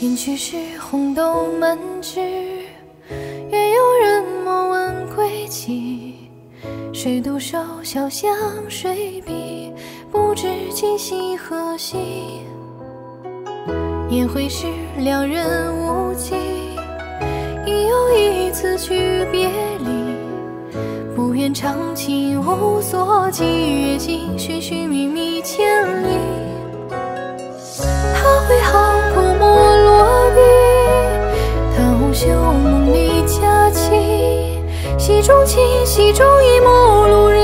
因去时红豆满枝，愿有人莫问归期。谁独守潇湘水碧，不知今夕何夕。宴会时两人无忌，亦有一次去别离。不愿长情无所寄，月尽寻寻觅觅千戏中情，戏中一幕路人。